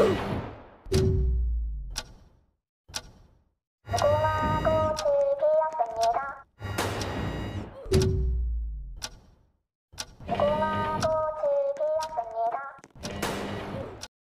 Woo!